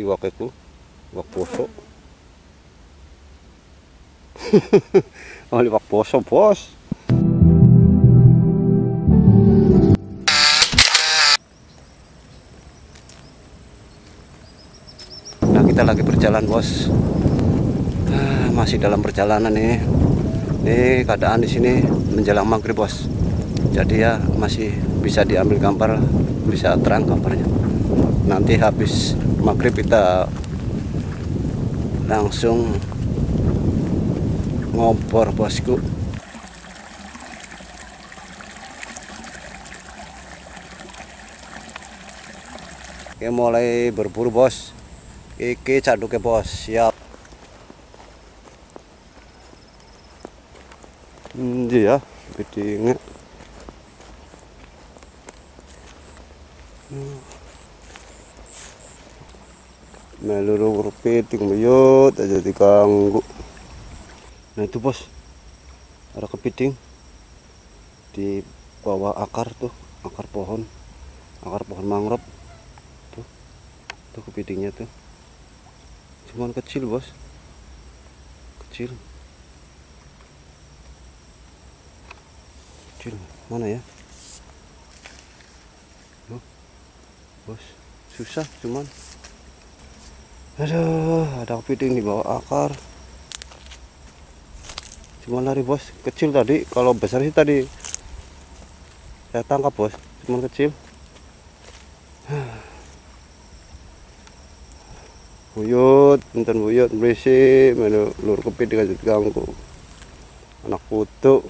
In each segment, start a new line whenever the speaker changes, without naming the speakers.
iwak itu iwak poso oh iwak poso bos nah kita lagi berjalan bos Ah, masih dalam perjalanan nih. Ini keadaan di sini menjelang maghrib bos jadi ya masih bisa diambil gambar bisa terang gambarnya nanti habis maghrib kita langsung ngobor bosku. Oke mulai berburu bos. Iki caduknya bos. Siap. Ini ya biddingnya meluru kepiting buyut aja diganggu. Nah itu bos. Ada kepiting di bawah akar tuh akar pohon akar pohon mangrove tuh tuh kepitingnya tuh. Cuman kecil bos. Kecil. Kecil. Mana ya? Bos. Susah cuman Aduh, ada kepiting di bawah akar. Cuma lari bos, kecil tadi. Kalau besar sih tadi saya tangkap bos, cuma kecil. Buyut, bentar buyut, berisik, lur kepiting aja ganggu. Anak kutu.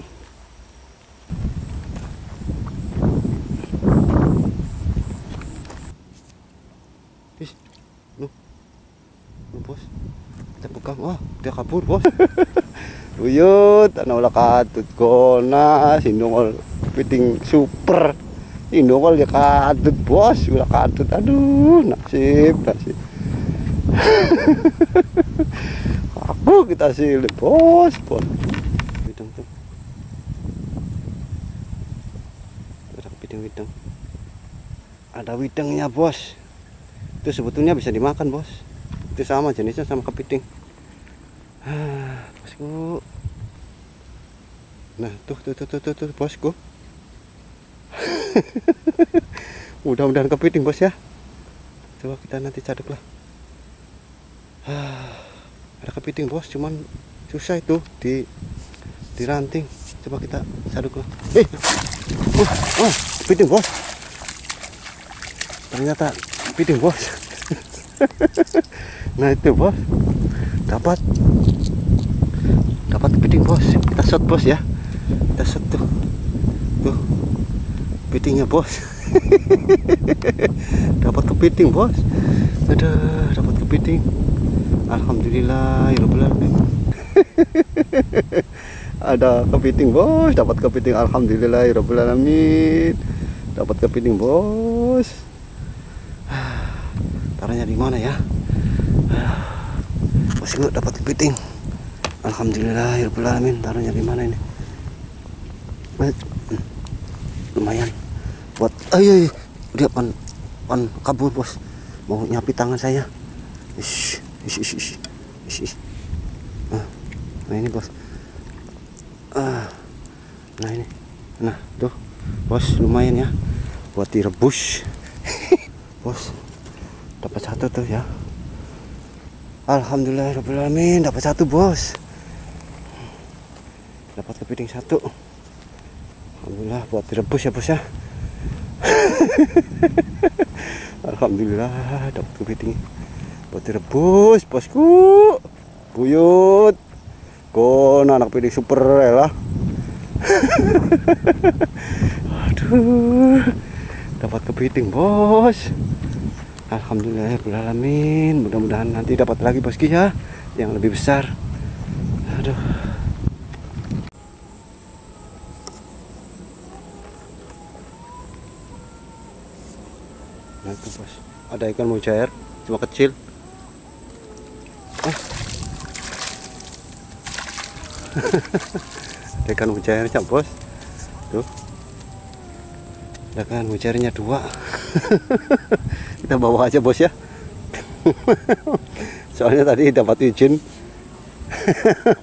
Ih, lu Oh, bos kita pegang wah dia kabur bos Uyut, anak ulah katut kona, sinongol piting super. Sinongol dia katut bos, ulah katut. Aduh, nasib, nasib. Aku kita sih bos, bos. Wideng tuh. Ada piting wideng. Ada widengnya bos. Itu sebetulnya bisa dimakan bos itu sama jenisnya sama kepiting bosku. Nah tuh tuh tuh tuh tuh, tuh bosku. Mudah-mudahan kepiting bos ya. Coba kita nanti caduk lah. Ah, ada kepiting bos cuman susah itu di di ranting coba kita caduk lah. Eh oh, oh kepiting bos. Ternyata kepiting bos. Nah itu bos. Dapat dapat kepiting bos. Kita shot bos ya. Kita shot tuh. Tuh. Kepitingnya bos. Dapat kepiting bos. Ada dapat kepiting alhamdulillah ya ada kepiting bos. Dapat kepiting alhamdulillah ya dapat kepiting bos. Taruhnya di mana ya? Bos gue dapat kepiting. Alhamdulillah, ya alamin. Taruhnya di mana ini? Lumayan. Buat ayo, ayo. dia pan pan kabur, Bos. Mau nyapi tangan saya. Ish, ish, ish, ish. Ish, ish. Nah, nah ini, Bos. Ah. Nah, ini. Nah, tuh. Bos, lumayan ya. Buat direbus. bos, dapat satu tuh ya. Alhamdulillahirobbilalamin dapat satu bos dapat kepiting satu. Alhamdulillah buat direbus ya bos ya. Alhamdulillah dapat kepiting. Buat direbus bosku. Buyut. Kon anak piting super ya lah. Aduh. Dapat kepiting bos. Alhamdulillahirrahmanirrahim mudah-mudahan nanti dapat lagi bosku ya. Yang lebih besar. Aduh nah itu bos ada ikan mujair cuma kecil. Eh. ada ikan mujairnya bos. Tuh. Ada ikan mujairnya dua. Kita bawa aja bos ya. Soalnya tadi dapat izin.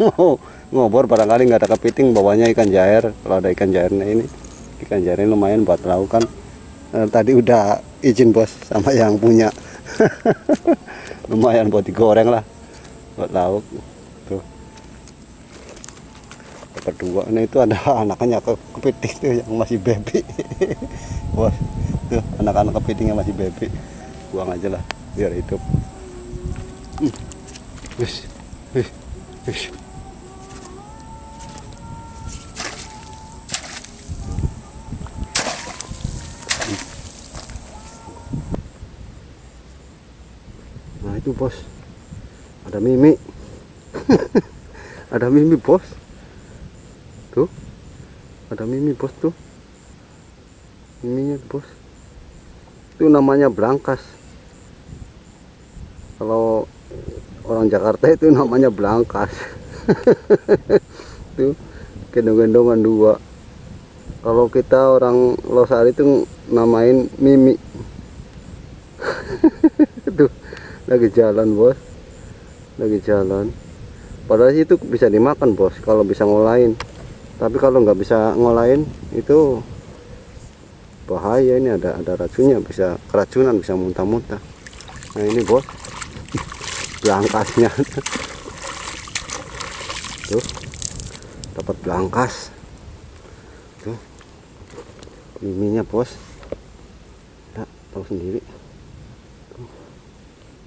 Mau ngobor barangkali nggak ada kepiting bawahnya ikan jair. Kalau ada ikan jairnya ini ikan jairnya lumayan buat lauk kan eh, tadi udah izin bos sama yang punya. Lumayan buat digoreng lah buat lauk tuh. Dapat dua ini itu ada anaknya ke kepiting tuh yang masih baby. Bos tuh anak-anak kepitingnya masih baby. Buang aja lah biar hidup. Hmm. Wis, wis, wis. Nah itu bos. Ada mimi. Ada mimi bos. Tuh. Ada mimi bos tuh. Miminya bos. Itu namanya belangkas Kalau orang Jakarta itu namanya belangkas Tuh Gendong-gendongan dua. Kalau kita orang Losari itu namain mimi lagi jalan bos. Lagi jalan. Padahal itu bisa dimakan bos kalau bisa ngolain. Tapi kalau nggak bisa ngolain itu bahaya ini. Ada ada racunnya bisa keracunan bisa muntah-muntah. Nah ini bos. Belangkasnya. Tuh. Dapat belangkas. Tuh. Miminya bos. Ya, tahu sendiri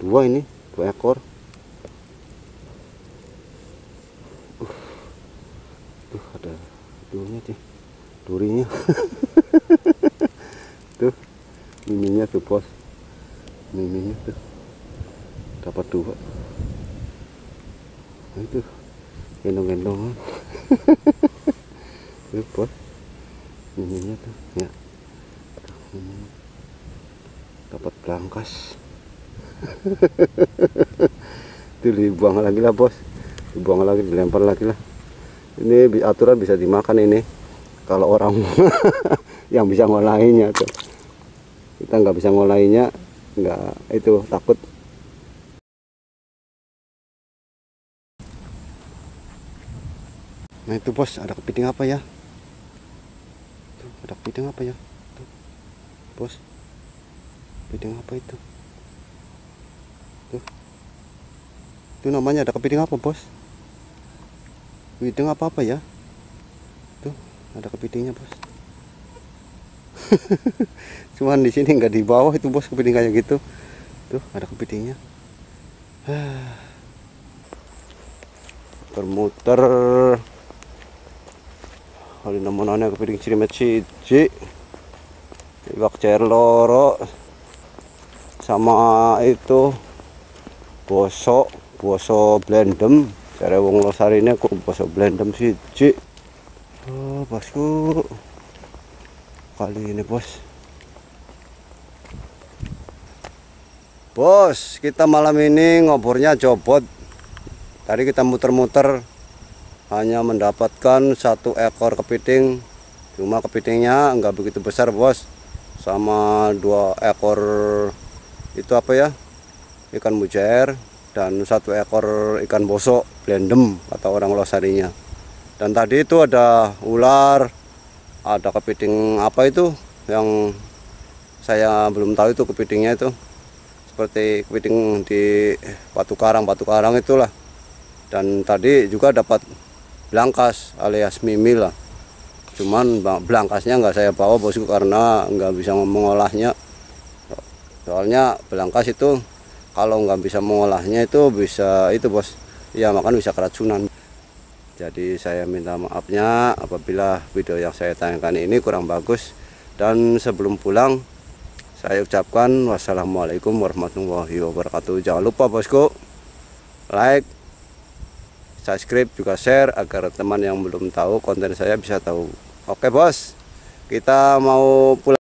dua ini dua ekor. Uh, tuh ada durinya sih. Durinya. Tuh miminya tuh bos. Miminya tuh. Dapat dua. Nah, itu. Gendong-gendongan tuh bos. Miminya tuh ya. Dapat belangkas itu dibuang lagi lah bos. Dibuang lagi dilempar lagi lah. Ini aturan bisa dimakan ini. Kalau orang yang bisa ngolahinnya tuh. Kita nggak bisa ngolahinnya nggak itu takut. Nah itu bos ada kepiting apa ya? Tuh, ada kepiting apa ya? Tuh. bos. Kepiting apa itu tuh itu namanya ada kepiting apa bos? Kepiting apa apa ya? Tuh ada kepitingnya bos. Cuman di sini nggak di bawah itu bos kepiting kayak gitu. Tuh ada kepitingnya. Bermuter. Kali namanya kepiting cirimet cici iwak cair loro. Sama itu. Boso boso blendem. Cara wong ini aku boso blendem siji. Oh bosku kali ini bos. Bos kita malam ini ngobornya jobot. Tadi kita muter-muter hanya mendapatkan satu ekor kepiting. Cuma kepitingnya enggak begitu besar bos. Sama dua ekor itu apa ya? Ikan mujair dan satu ekor ikan bosok blendem atau orang losarinya. Dan tadi itu ada ular ada kepiting apa itu yang saya belum tahu itu kepitingnya itu. Seperti kepiting di batu karang batu karang itulah. Dan tadi juga dapat belangkas alias mimil lah. Cuman belangkasnya nggak saya bawa bosku karena nggak bisa mengolahnya. Soalnya belangkas itu kalau nggak bisa mengolahnya itu bisa itu bos. Ya makan bisa keracunan. Jadi saya minta maafnya apabila video yang saya tayangkan ini kurang bagus. Dan sebelum pulang saya ucapkan wassalamualaikum warahmatullahi wabarakatuh. Jangan lupa bosku like subscribe juga share agar teman yang belum tahu konten saya bisa tahu. Oke bos. Kita mau pulang